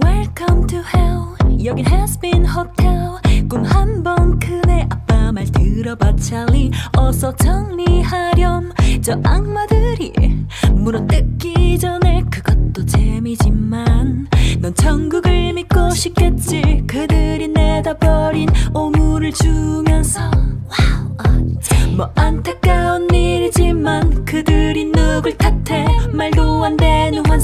Welcome to hell. 여긴 Hazbin Hotel. 꿈 한 번 크네. 아빠 말 들어봐 찰리 어서 정리하렴. 저 악마들이 물어뜯기 전에 그것도 재미지만 넌 천국을 믿고 싶겠지. 그들이 내다 버린 오물을 주면서. wow 어, 뭐 안타까워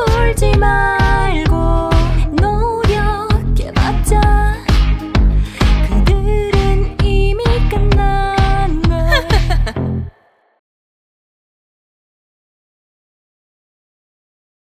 울지마